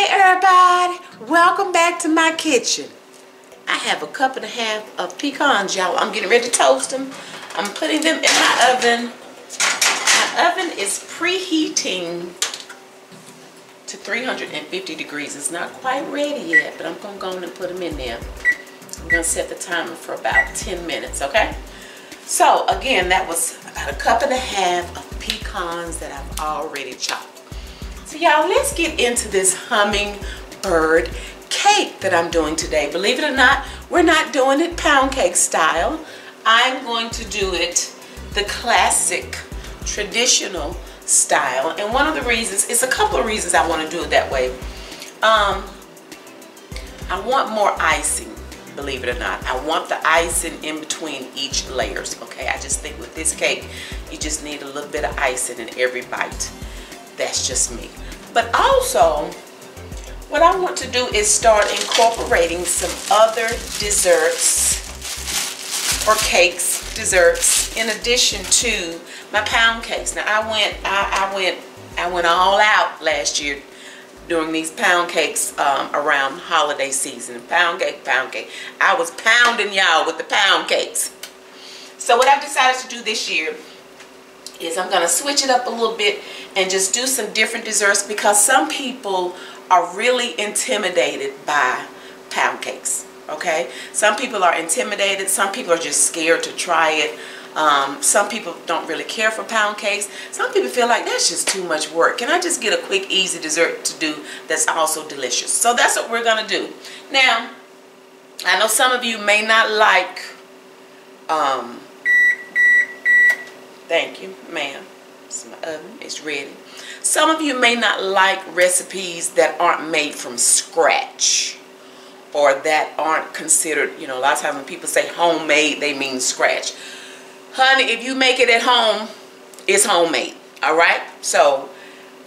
Hey everybody, welcome back to my kitchen. I have a cup and a half of pecans, y'all. I'm getting ready to toast them. I'm putting them in my oven. My oven is preheating to 350 degrees. It's not quite ready yet, but I'm gonna go and put them in there. I'm gonna set the timer for about 10 minutes, okay? So again, that was about a cup and a half of pecans that I've already chopped. So y'all, let's get into this hummingbird cake that I'm doing today. Believe it or not, we're not doing it pound cake style. I'm going to do it the classic, traditional style. And one of the reasons, it's a couple of reasons I want to do it that way. Um, I want more icing, believe it or not. I want the icing in between each layers, okay? I just think with this cake, you just need a little bit of icing in every bite. That's just me. But also, what I want to do is start incorporating some other desserts or cakes, desserts, in addition to my pound cakes. Now I went, I, I went, I went all out last year doing these pound cakes um, around holiday season. Pound cake, pound cake. I was pounding y'all with the pound cakes. So what I've decided to do this year is I'm going to switch it up a little bit and just do some different desserts because some people are really intimidated by pound cakes. Okay, some people are intimidated, some people are just scared to try it. Um, some people don't really care for pound cakes. Some people feel like that's just too much work. Can I just get a quick, easy dessert to do that's also delicious? So that's what we're to do. Now, I know some of you may not like um, Thank you, ma'am. Oven is ready. Some of you may not like recipes that aren't made from scratch or that aren't considered, you know, a lot of times when people say homemade, they mean scratch. Honey, if you make it at home, it's homemade, all right? So,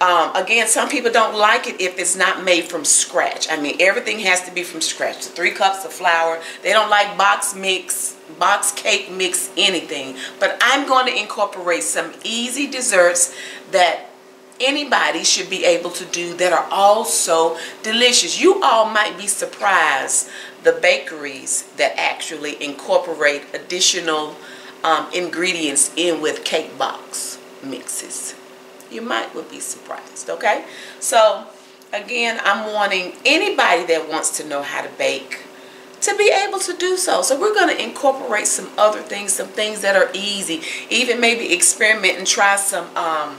um, again, some people don't like it if it's not made from scratch. I mean, everything has to be from scratch. Three cups of flour. They don't like box mix box cake mix anything. But I'm going to incorporate some easy desserts that anybody should be able to do that are also delicious. You all might be surprised the bakeries that actually incorporate additional um, ingredients in with cake box mixes. You might would be surprised okay? So again I'm wanting anybody that wants to know how to bake to be able to do so. So we're going to incorporate some other things, some things that are easy. Even maybe experiment and try some um,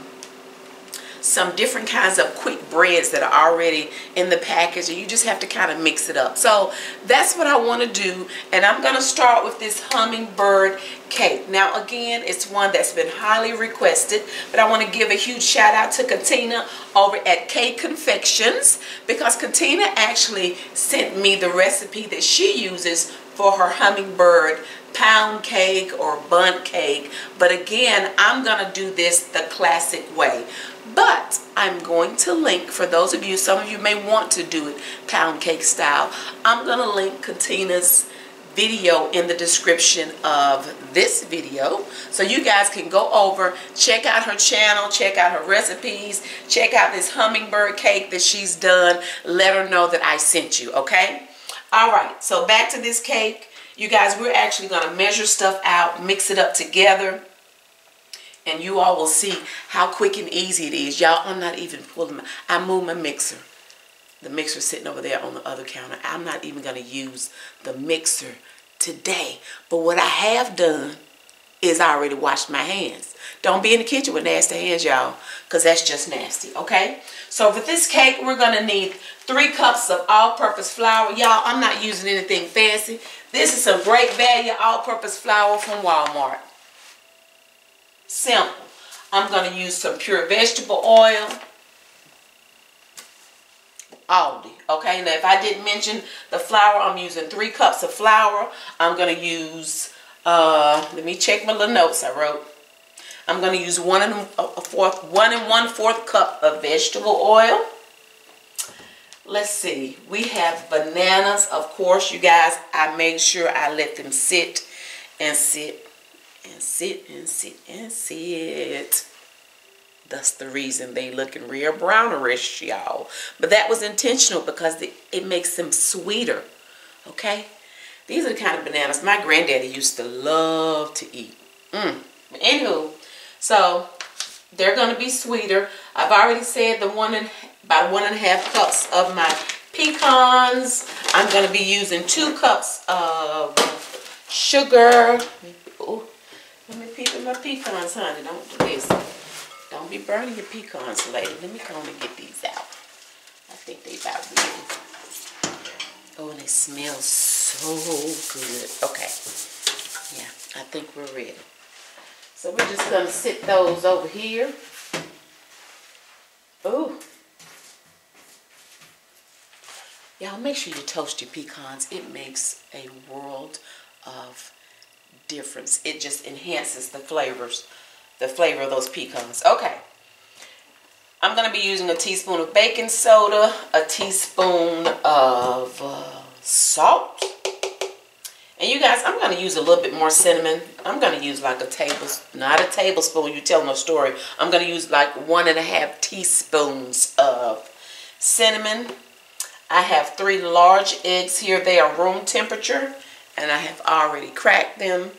some different kinds of quick breads that are already in the package and you just have to kind of mix it up. So that's what I want to do and I'm going to start with this hummingbird cake. Now again, it's one that's been highly requested, but I want to give a huge shout out to Katina over at K Konfections because Katina actually sent me the recipe that she uses for her hummingbird pound cake or bundt cake. But again, I'm going to do this the classic way. But I'm going to link, for those of you, some of you may want to do it pound cake style, I'm going to link Katina's video in the description of this video so you guys can go over check out her channel check out her recipes check out this hummingbird cake that she's done let her know that I sent you okay all right so back to this cake you guys we're actually going to measure stuff out mix it up together and you all will see how quick and easy it is. Y'all, I'm not even pulling my, I move my mixer. The mixer sitting over there on the other counter. I'm not even going to use the mixer today. But what I have done is I already washed my hands. Don't be in the kitchen with nasty hands, y'all, because that's just nasty, okay? So for this cake, we're going to need three cups of all-purpose flour. Y'all, I'm not using anything fancy. This is some great value all-purpose flour from Walmart. Simple. I'm going to use some pure vegetable oil. Aldi. Okay, now if I didn't mention the flour, I'm using three cups of flour. I'm going to use, uh, let me check my little notes I wrote. I'm going to use one and a fourth, one and one fourth cup of vegetable oil. Let's see. We have bananas, of course, you guys. I made sure I let them sit and sit and sit and sit and sit. That's the reason they looking real brownerish, y'all. But that was intentional because it makes them sweeter, okay? These are the kind of bananas my granddaddy used to love to eat. Mm. Anywho, so they're going to be sweeter. I've already said the one and about one and a half cups of my pecans. I'm going to be using two cups of sugar. Ooh, let me peep in my pecans, honey. Don't do this. Don't be burning your pecans, lady. Let me come and get these out. I think they about ready. Oh, and they smell so good. Okay. Yeah, I think we're ready. So we're just going to sit those over here. Ooh. Y'all make sure you toast your pecans. It makes a world of difference. It just enhances the flavors the flavor of those pecans. Okay. I'm going to be using a teaspoon of baking soda, a teaspoon of uh, salt. And you guys, I'm going to use a little bit more cinnamon. I'm going to use like a tablespoon, not a tablespoon, You telling a story. I'm going to use like one and a half teaspoons of cinnamon. I have three large eggs here. They are room temperature and I have already cracked them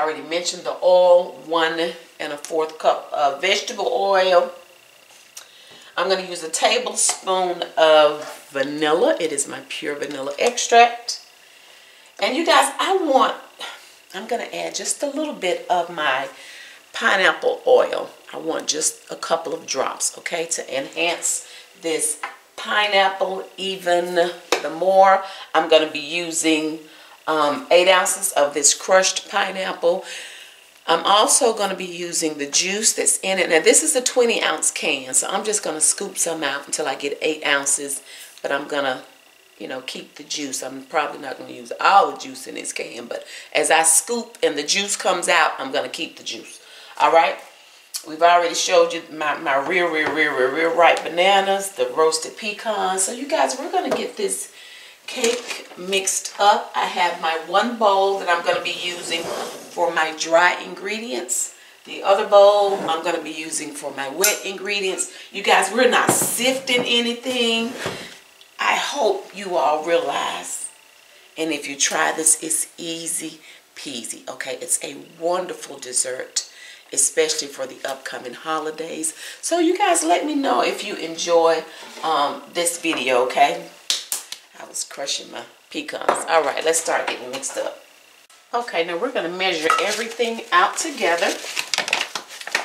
Already mentioned the oil, one and a fourth cup of vegetable oil. I'm going to use a tablespoon of vanilla. It is my pure vanilla extract. And you guys, I want, I'm going to add just a little bit of my pineapple oil. I want just a couple of drops, okay, to enhance this pineapple even the more. I'm going to be using um, 8 ounces of this crushed pineapple. I'm also going to be using the juice that's in it. Now this is a 20 ounce can, so I'm just going to scoop some out until I get 8 ounces. But I'm going to, you know, keep the juice. I'm probably not going to use all the juice in this can, but as I scoop and the juice comes out, I'm going to keep the juice. All right? We've already showed you my, my real, real, real, real, real ripe bananas, the roasted pecans. So you guys, we're going to get this cake mixed up. I have my one bowl that I'm going to be using for my dry ingredients. The other bowl I'm going to be using for my wet ingredients. You guys, we're not sifting anything. I hope you all realize, and if you try this, it's easy peasy, okay? It's a wonderful dessert especially for the upcoming holidays. So you guys let me know if you enjoy um, this video, okay? Was crushing my pecans. All right, let's start getting mixed up. Okay, now we're going to measure everything out together.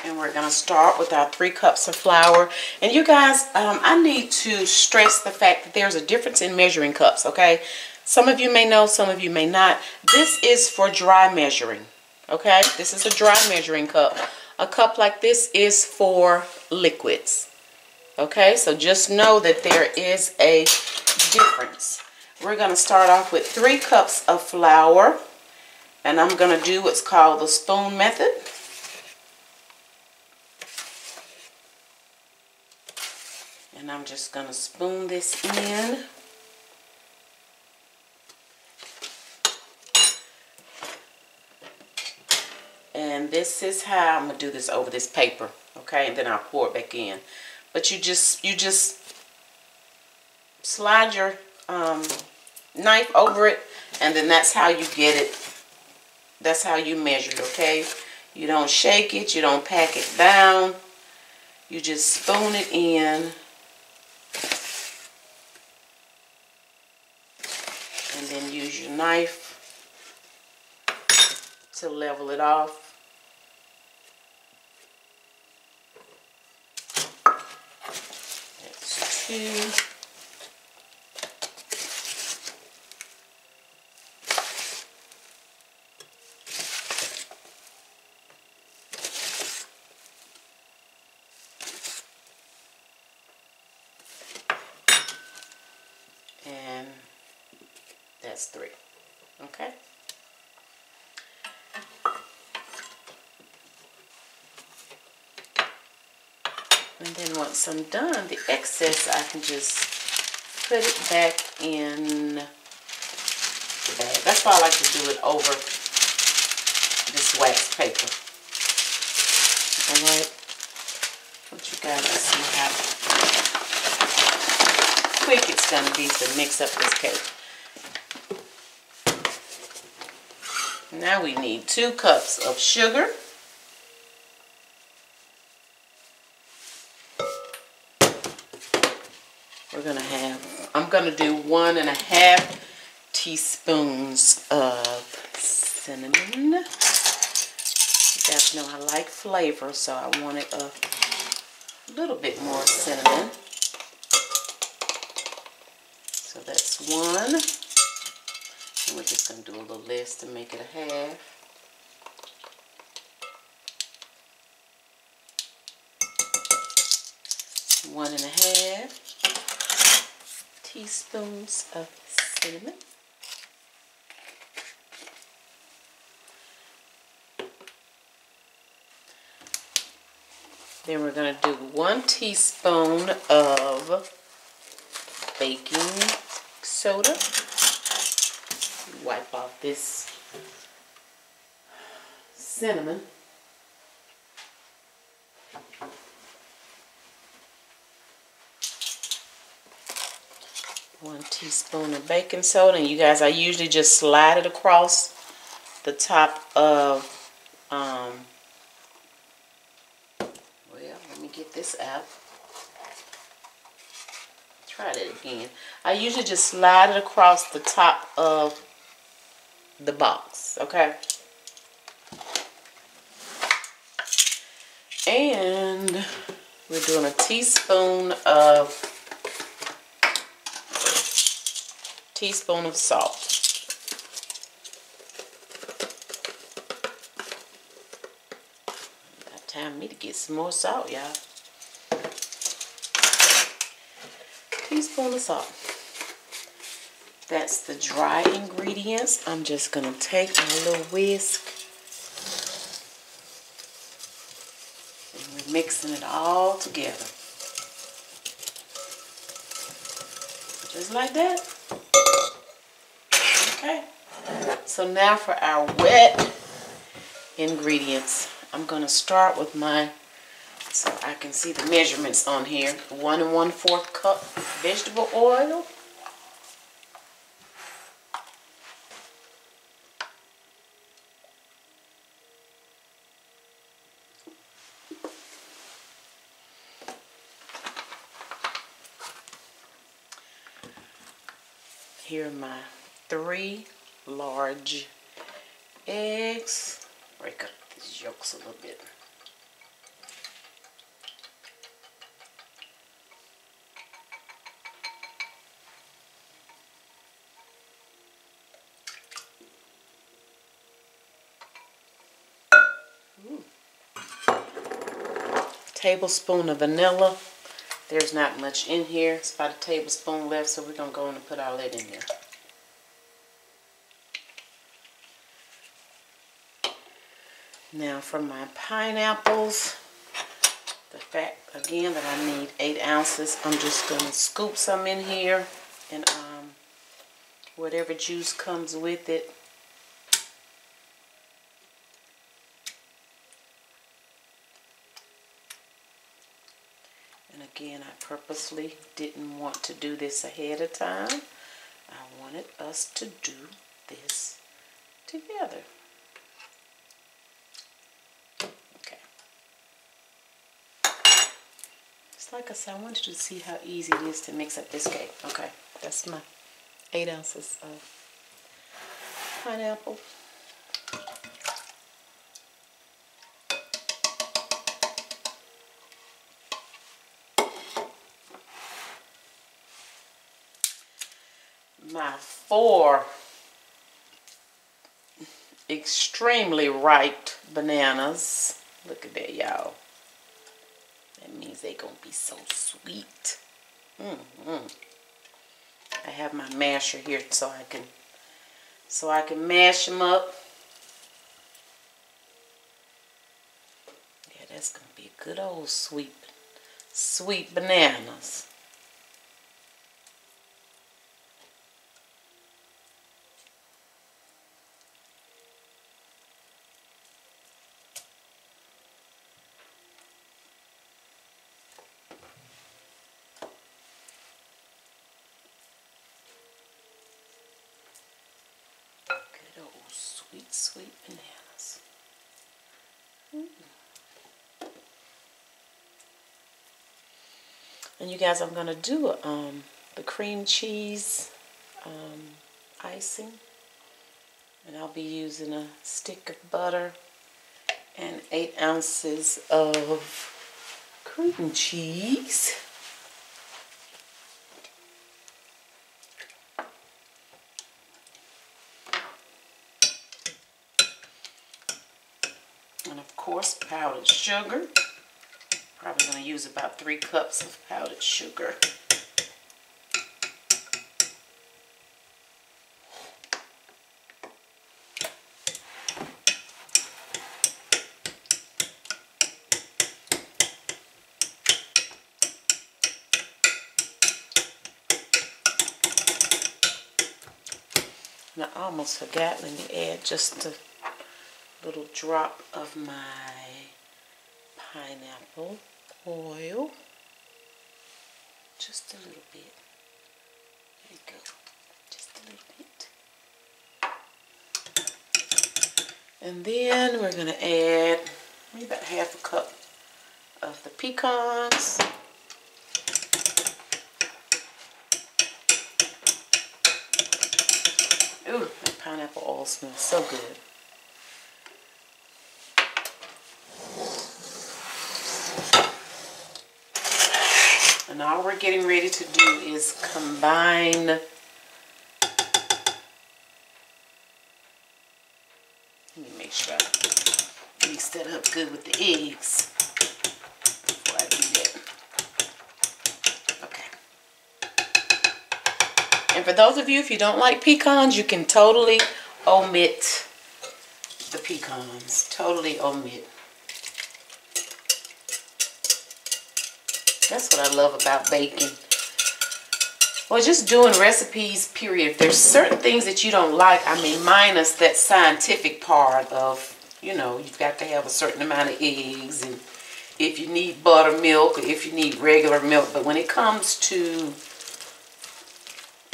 And we're going to start with our three cups of flour. And you guys, um, I need to stress the fact that there's a difference in measuring cups, okay? Some of you may know, some of you may not. This is for dry measuring, okay? This is a dry measuring cup. A cup like this is for liquids, okay? So just know that there is a difference. We're going to start off with three cups of flour. And I'm going to do what's called the spoon method. And I'm just going to spoon this in. And this is how I'm going to do this over this paper. Okay, and then I'll pour it back in. But you just, you just slide your um, knife over it and then that's how you get it. That's how you measure it okay? You don't shake it you don't pack it down. You just spoon it in. And then use your knife to level it off. That's two that's three. Okay? And then once I'm done, the excess I can just put it back in the bag. That's why I like to do it over this wax paper. Alright? Want you guys see how it's going to be to mix up this cake. Now we need two cups of sugar. We're going to have, I'm going to do one and a half teaspoons of cinnamon. You guys know I like flavor, so I wanted a little bit more cinnamon. So one. And we're just going to do a little less to make it a half. One and a half teaspoons of cinnamon. Then we're going to do one teaspoon of baking soda. Wipe off this cinnamon. One teaspoon of baking soda. And you guys, I usually just slide it across the top of, um, well, let me get this out. Try that again. I usually just slide it across the top of the box, okay? And we're doing a teaspoon of teaspoon of salt. Time me to get some more salt, y'all. Teaspoon of salt. That's the dry ingredients. I'm just going to take my little whisk. And we're mixing it all together. Just like that. Okay. So now for our wet ingredients. I'm going to start with my, so I can see the measurements on here. One and one fourth cup vegetable oil. Here are my three large eggs. Break up these yolks a little bit. Tablespoon of vanilla. There's not much in here. It's about a tablespoon left, so we're going to go in and put all that in there. Now for my pineapples, the fact again that I need eight ounces, I'm just going to scoop some in here and um, whatever juice comes with it. And again, I purposely didn't want to do this ahead of time. I wanted us to do this together. Okay. Just like I said, I wanted you to see how easy it is to mix up this cake. Okay, that's my eight ounces of pineapple. My four extremely ripe bananas. Look at that, y'all. That means they're gonna be so sweet. Mm -hmm. I have my masher here so I can so I can mash them up. Yeah, that's gonna be good old sweet sweet bananas. sweet, sweet bananas. Mm. And you guys, I'm going to do um, the cream cheese um, icing. And I'll be using a stick of butter and 8 ounces of cream cheese. And of course, powdered sugar. Probably going to use about three cups of powdered sugar. I almost forgot, let me add just a little drop of my pineapple oil. Just a little bit. There you go. Just a little bit. And then we're going to add maybe about half a cup of the pecans. Ooh, that pineapple oil smells so good. And all we're getting ready to do is combine let me make sure I mix that up good with the eggs before I do that. Okay. And for those of you, if you don't like pecans, you can totally omit the pecans. Totally omit. That's what I love about baking. Well, just doing recipes, period. If there's certain things that you don't like, I mean, minus that scientific part of, you know, you've got to have a certain amount of eggs and if you need buttermilk or if you need regular milk. But when it comes to,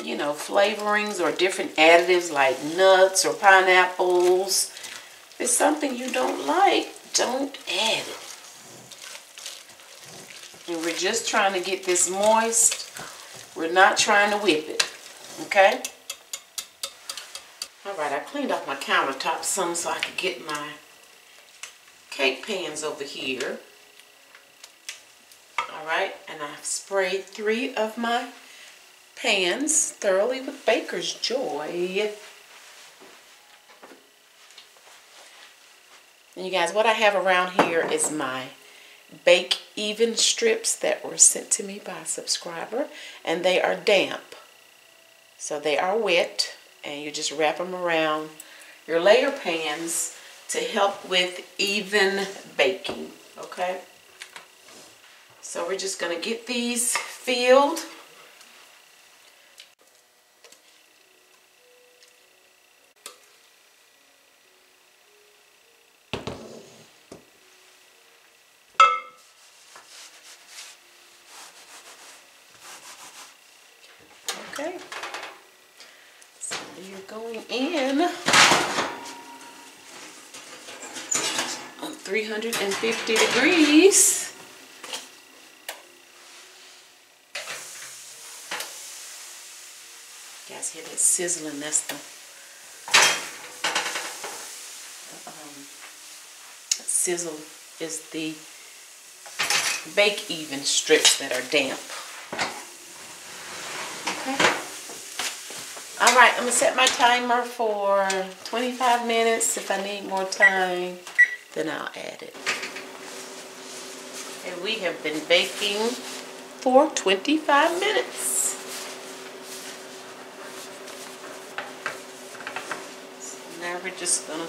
you know, flavorings or different additives like nuts or pineapples, if it's something you don't like, don't add it. And we're just trying to get this moist. We're not trying to whip it. Okay? Alright, I cleaned off my countertop some so I could get my cake pans over here. Alright, and I've sprayed three of my pans thoroughly with Baker's Joy. And you guys, what I have around here is my bake even strips that were sent to me by a subscriber and they are damp. So they are wet and you just wrap them around your layer pans to help with even baking okay? So we're just going to get these filled Okay. So you're going in on 350 degrees. You guys hear that sizzling? That's the um, sizzle is the bake even strips that are damp. Okay. All right, I'm gonna set my timer for 25 minutes. If I need more time, then I'll add it. And we have been baking for 25 minutes. So now we're just gonna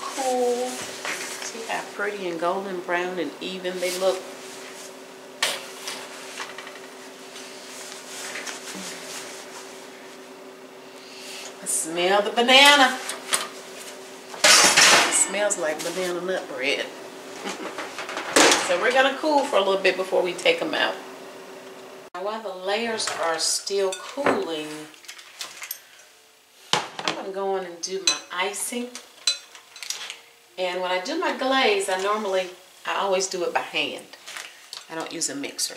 cool. See how pretty and golden brown and even they look. Smell the banana. It smells like banana nut bread. so we're to cool for a little bit before we take them out. While the layers are still cooling, go on and do my icing. And when I do my glaze, I normally, I always do it by hand. I don't use a mixer.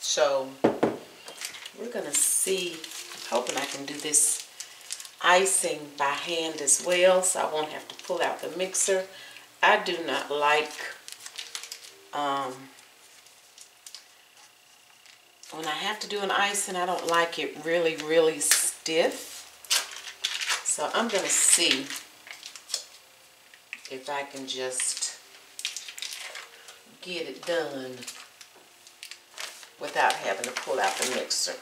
So we're going to see, I'm hoping I can do this icing by hand as well so I won't have to pull out the mixer. I do not like um, when I have to do an icing, I don't like it really, really stiff. So I'm going to see if I can just get it done without having to pull out the mixer.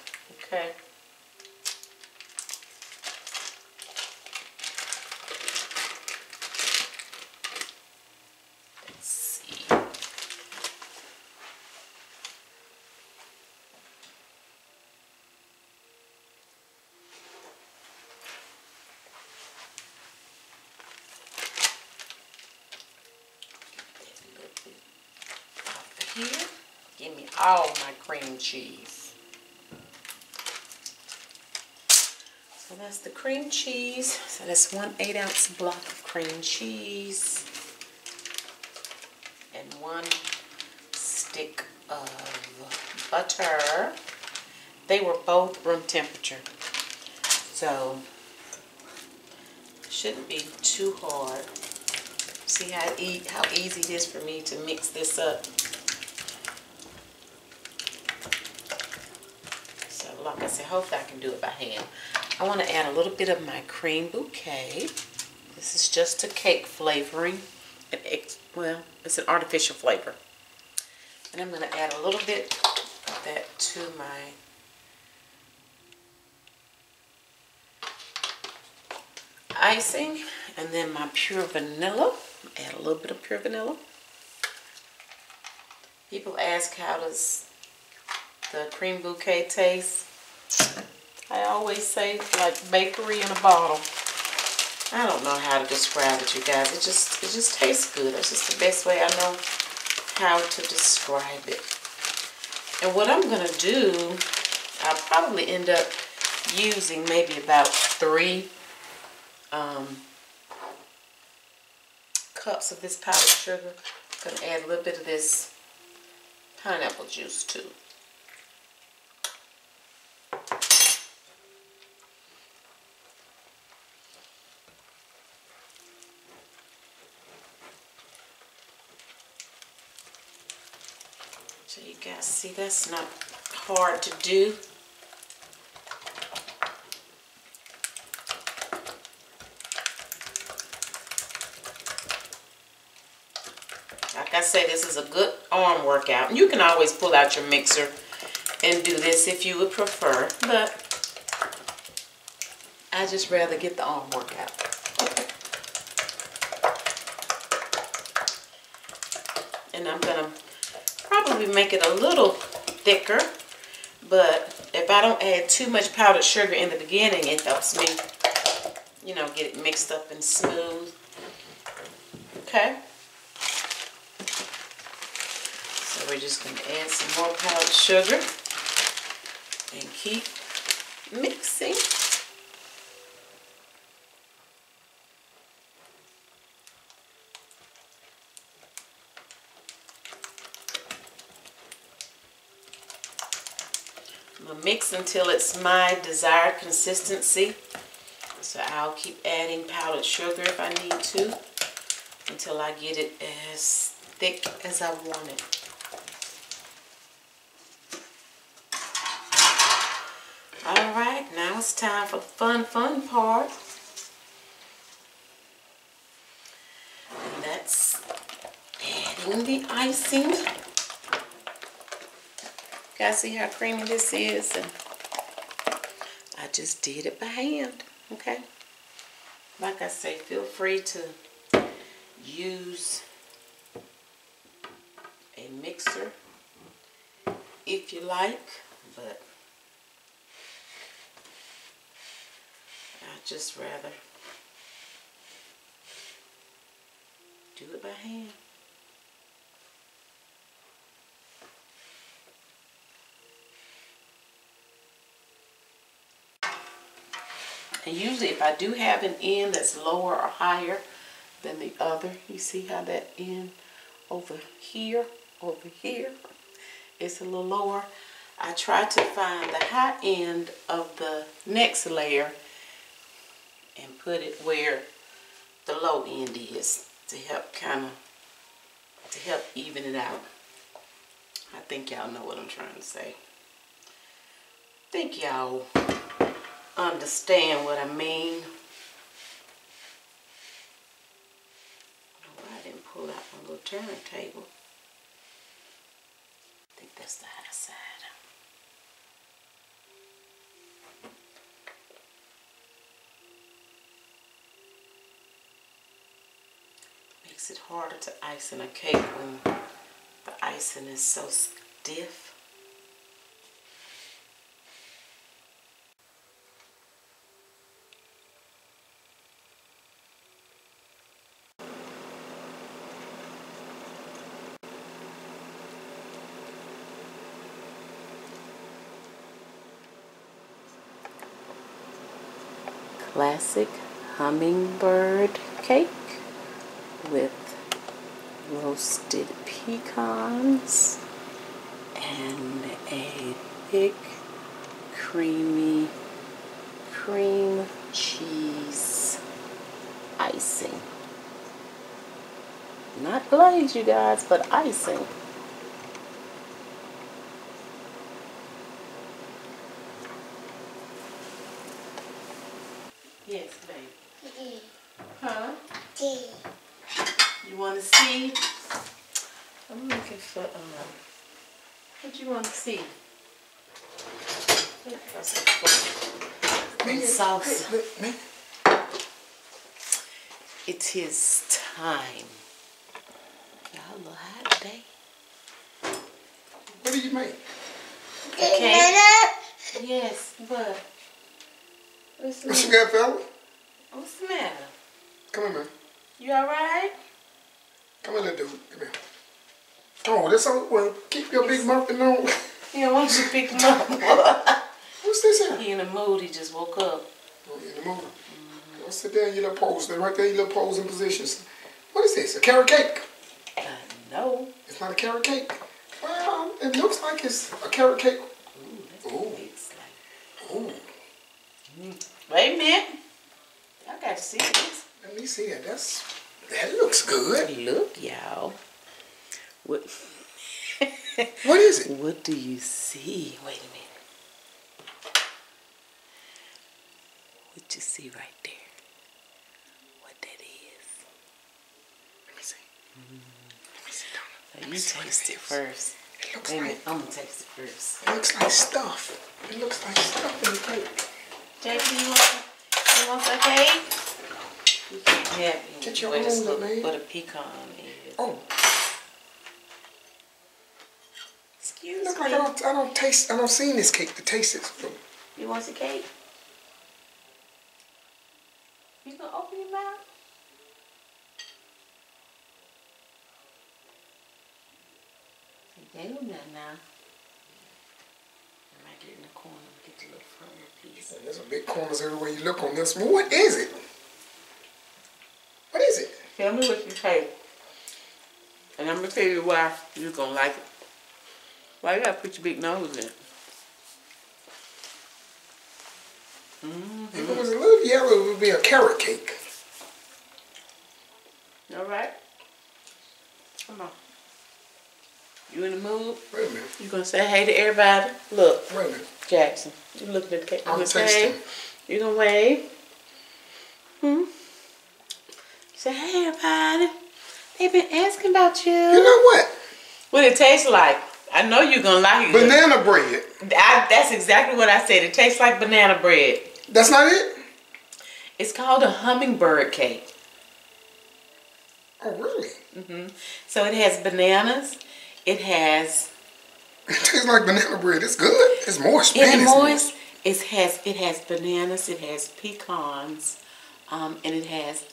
Okay. Let's see. Get that little bit off of here. Give me all my cream cheese. So that's the cream cheese. So that's one eight ounce block of cream cheese. And one stick of butter. They were both room temperature. So shouldn't be too hard. See how, e how easy it is for me to mix this up. So like I said, hopefully I can do it by hand. I want to add a little bit of my cream bouquet. This is just a cake flavoring. It, well, it's an artificial flavor. And I'm going to add a little bit of that to my icing. And then my pure vanilla. Add a little bit of pure vanilla. People ask how does the cream bouquet taste. I always say like bakery in a bottle. I don't know how to describe it, you guys. It just it just tastes good. That's just the best way I know how to describe it. And what I'm gonna do, I'll probably end up using maybe about three um, cups of this powdered sugar. I'm gonna add a little bit of this pineapple juice too. So you guys see that's not hard to do. Like I say, this is a good arm workout. You can always pull out your mixer and do this if you would prefer, but I just rather get the arm workout. And I'm probably make it a little thicker, but if I don't add too much powdered sugar in the beginning, it helps me, you know, get it mixed up and smooth. Okay. So we're just going to add some more powdered sugar and keep mixing. Mix until it's my desired consistency. So I'll keep adding powdered sugar if I need to until I get it as thick as I want it. Alright, now it's time for the fun, fun part. And that's adding the icing. Guys, see how creamy this is? And I just did it by hand, okay? Like I say, feel free to use a mixer if you like, but I just rather do it by hand. And usually if I do have an end that's lower or higher than the other, you see how that end over here, over here, it's a little lower. I try to find the high end of the next layer and put it where the low end is to help kind of, to help even it out. I think y'all know what I'm trying to say. Thank y'all understand what I mean. I didn't pull out my little turntable. I think that's the high side. Makes it harder to ice in a cake when the icing is so stiff. Classic hummingbird cake with roasted pecans and a thick creamy cream cheese icing. Not glaze, you guys, but icing. Yes, baby. Huh? You want to see? I'm looking for, um, what you want to see? And salsa. It's his time. Y'all a little hot today. What do you make? Okay. Yes, but what's the What you matter? got, fella? What's the matter? Come here, man. You all right? Come here, little dude. Come here. Oh, that's all. Well, keep your big muffin on. You know, why don't you pick him up? What's this here? he in a mood. He just woke up. Oh, in the mood. Go sit down, your little pose. Stay right there, in your little posing positions. What is this? A carrot cake? Uh, no. It's not a carrot cake. Well, it looks like it's a carrot cake. Ooh, Ooh. like. Ooh, Wait a minute. I got to see this. let me see it. That's that looks good. Look, y'all. What? What is it? What do you see? Wait a minute. What you see right there? What that is? Let me see. Let me see, Donna. Now you see taste it first. It looks Wait like. I'm gonna taste it first. it looks like stuff. It looks like stuff in the cake. JP, you want you want some cake? You can't have any Get your own, man. What a pecan is. Oh, Excuse look me. like I don't, I don't taste, I don't seen this cake to taste it. You want the cake? You gonna open your mouth? Say, Damn that now. I might get in the corner and get the little front little piece. There's a big corners everywhere you look on this one. What is it? What is it? Tell me what you taste. And I'm gonna tell you why you're gonna like it. Why you gotta put your big nose in? If it was a little yellow, it would be a carrot cake. All right. Come on. You in the mood? Wait a minute. You gonna say hey to everybody? Look, Wait a minute. Jackson. You looking at the cake? You I'm gonna say hey? tasting. You gonna wave? Hmm. Say hey everybody. They've been asking about you. You know what? what it tastes like? I know you're gonna like it. Banana bread. I, that's exactly what I said. It tastes like banana bread. That's not it? It's called a hummingbird cake. Oh, really? So it has bananas. It has It tastes like banana bread. It's good. It's moist. it's it's moist. It has it has bananas. It has pecans, um, and it has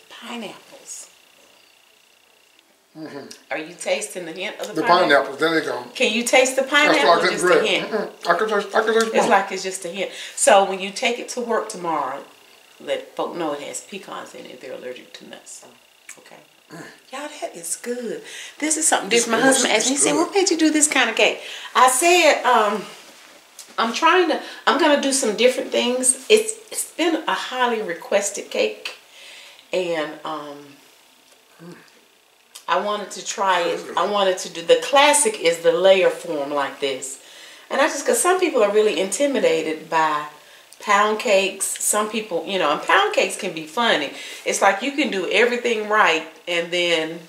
pineapples. Are you tasting the hint of the. The pineapple? pineapples, there they go. Can you taste the That's pineapple? it's just a hint. Mm-mm. I could taste, I could taste It's one. like it's just a hint. So when you take it to work tomorrow, let folk know it has pecans in it they're allergic to nuts. So, okay. Y'all, that is good. This is something different. My husband asked me, he said, what made you do this kind of cake? I said, um, I'm trying to, I'm going to do some different things. It's It's been a highly requested cake. And um, I wanted to try it. I wanted to do, the classic is the layer form like this. And I just, because some people are really intimidated by pound cakes. Some people, you know, and pound cakes can be funny. It's like you can do everything right and then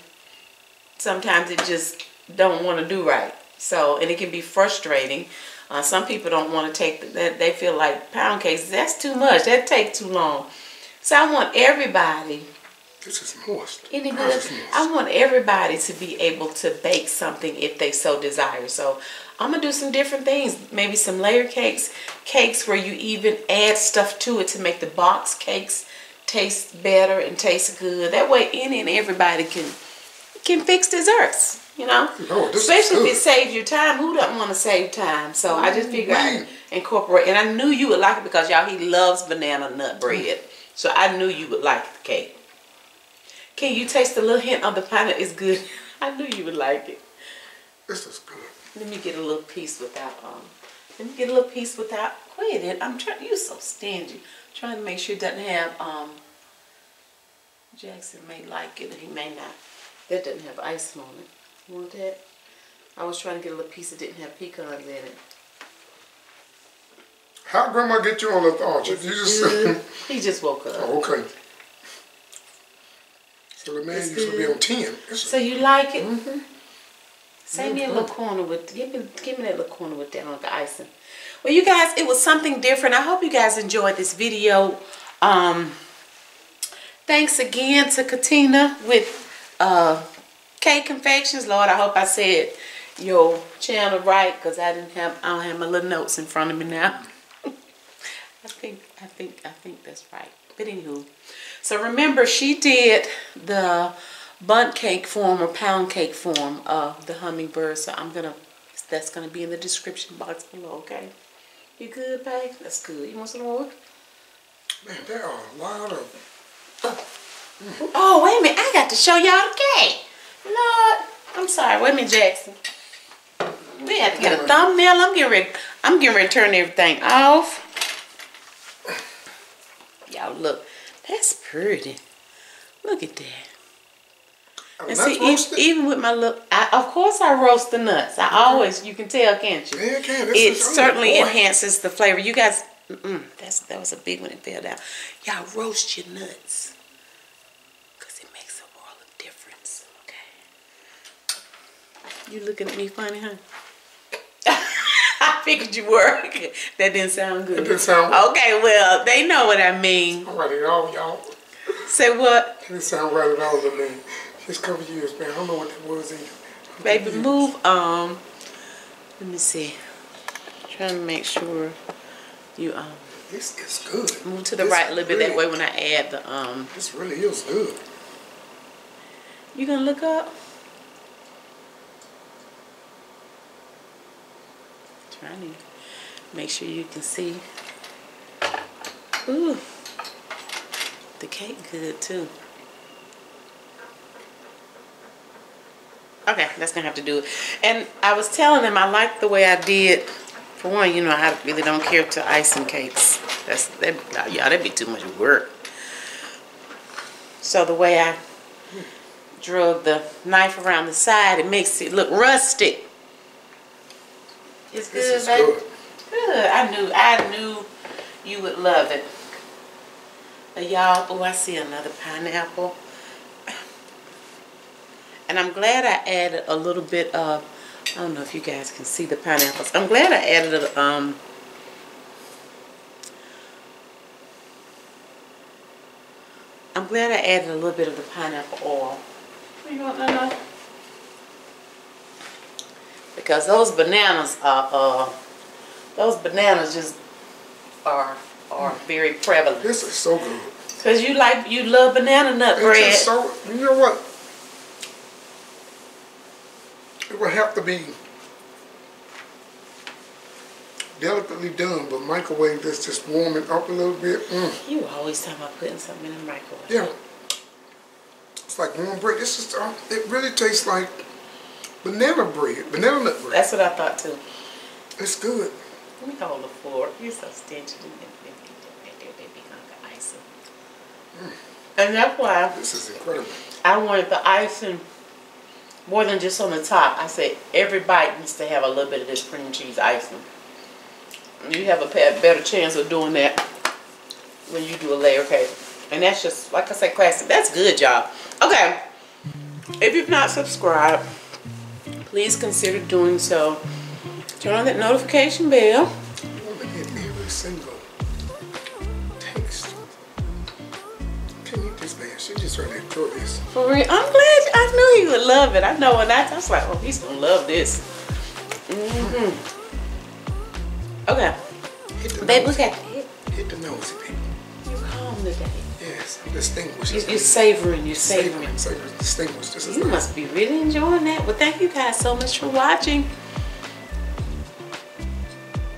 sometimes it just don't want to do right. So, and it can be frustrating. Uh, some people don't want to take that. They feel like pound cakes, that's too much. That takes too long. So I want everybody This is moist. any good? I want everybody to be able to bake something if they so desire. So I'm gonna do some different things. Maybe some layer cakes, cakes where you even add stuff to it to make the box cakes taste better and taste good. That way, any and everybody can can fix desserts. You know, is especially if it saves you time. Who doesn't want to save time? So I just figured I'd incorporate. And I knew you would like it because y'all he loves banana nut bread. So I knew you would like the cake. Can you taste a little hint of the pineapple? It's good. I knew you would like it. This is good. Let me get a little piece without um. Let me get a little piece without. Quit it. I'm trying. you're so stingy. trying to make sure it doesn't have um. Jackson may like it, and he may not. That doesn't have ice on it. Want that? I was trying to get a little piece that didn't have pecans in it. How grandma get you on lethargic? You just he just woke up. oh, okay. So the man It's used to be on ten. It's So you like it? Mm-hmm. Save me a little corner with give me give me that little corner with that on the icing. Well, you guys, it was something different. I hope you guys enjoyed this video. Um, thanks again to Katina with uh, Cake Confections. Lord, I hope I said your channel right because I didn't have I don't have my little notes in front of me now. I think I think I think that's right. But anywho, so remember she did the Bundt cake form or pound cake form of the hummingbird. So I'm gonna that's gonna be in the description box below. Okay, you good, babe? That's good. You want some more? man, there are a lot of oh, oh wait a minute, I got to show y'all the cake. Lord, I'm sorry. Wait a minute, Jackson. We have to get a thumbnail. I'm getting ready. I'm getting ready to turn everything off. Y'all look, that's pretty. Look at that. I And see, that's e- even with my look, I, of course I roast the nuts. I always, you can tell, can't you? Yeah, you can. It oh, certainly enhances the flavor. You guys, mm-mm, that's that was a big one. It fell down. Y'all roast your nuts, cause it makes a world of difference. Okay. You looking at me funny, huh? I figured you were. that didn't sound good. It didn't sound- Okay, well, they know what I mean. All right, y'all, y'all. Say what? It didn't sound right at all to me. Just a couple years, man. I don't know what that was either. Baby, move. Um, let me see. Trying to make sure you um This is good. move to the This right a little bit. That way, when I add the um, This really is good. you gonna look up. To make sure you can see. Ooh, the cake good too. Okay, that's gonna have to do it. And I was telling them I like the way I did. For one, you know, I really don't care to icing cakes. That's that, yeah, that'd be too much work. So the way I drug the knife around the side, it makes it look rustic. It's This good, is baby. good. Good. I knew. I knew you would love it. But y'all, oh, I see another pineapple. And I'm glad I added a little bit of. I don't know if you guys can see the pineapples. I'm glad I added a, um. I'm glad I added a little bit of the pineapple oil. You want know? Because those bananas are, uh, those bananas just are are very prevalent. This is so good. Cause you like you love banana nut It's bread. so, you know what? It would have to be delicately done, but microwave this just warm it up a little bit. Mm. You always talking about putting something in the microwave. Yeah. It's like warm bread. This is, uh, it really tastes like banana bread, banana nut bread. That's what I thought too. It's good. Let me hold the floor. You're so stingy. Icing. Mm. And that's why This is incredible. I wanted the icing more than just on the top. I said every bite needs to have a little bit of this cream cheese icing. You have a better chance of doing that when you do a layer cake. And that's just, like I said, classic. That's good, y'all. Okay. If you've not subscribed, please consider doing so. Turn on that notification bell. You want to get every single taste. Can this man. She just ready to enjoy this. For real, I'm glad. I knew he would love it. I know, and I, I was like, oh, he's gonna love this. Mm hmm Okay, Hit the babe, nose. look at it. Hit the nosy people. You calm today. Distinguished. You, you're savoring. You're savoring. Savoring. Savoring. Distinguished. This is You nice. must be really enjoying that. Well, thank you guys so much for watching.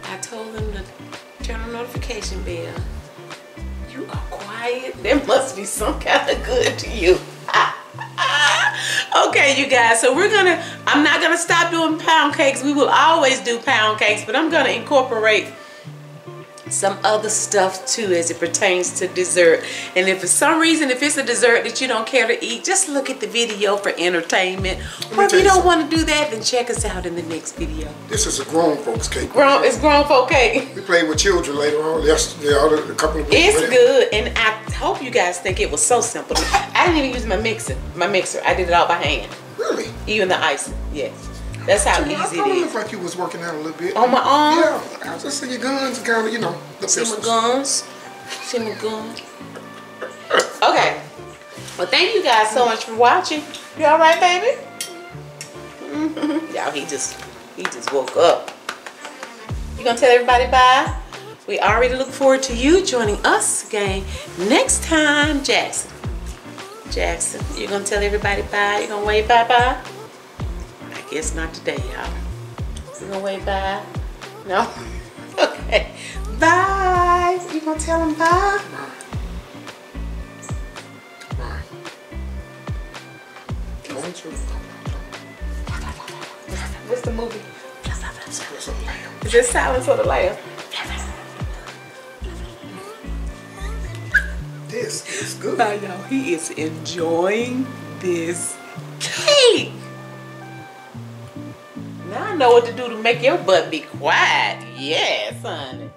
I told them to turn on notification bell. You are quiet. There must be some kind of good to you. okay, you guys. So we're gonna. I'm not gonna stop doing pound cakes. We will always do pound cakes, but I'm gonna incorporate some other stuff too as it pertains to dessert. And if for some reason, if it's a dessert that you don't care to eat, just look at the video for entertainment. Or if you don't want to do that, then check us out in the next video. This is a grown folks cake. Grown, it's grown folk cake. We played with children later on yesterday, other a couple of. It's whatever. good, and I hope you guys think it was so simple. I didn't even use my mixer. My mixer, I did it all by hand. Really? Even the icing, yes. That's how I easy it it is. looked like you was working out a little bit. On my own? Yeah, I was just seeing your guns kind of, you know, the See my guns. See my guns. Okay. Well, thank you guys so much for watching. You all right, baby? Mm-hmm. Y'all, he just he just woke up. You gonna tell everybody bye? We already look forward to you joining us again next time, Jackson. Jackson, you gonna tell everybody bye? You gonna wave bye bye? I guess not today, y'all. You gonna wave bye? No? Okay. Bye. You gonna tell them bye? Bye. Don't? What's the movie? There's a lamb. Is it Silence of the Lambs? This is good. Bye, y'all. He is enjoying this cake. Now I know what to do to make your butt be quiet. Yes, honey.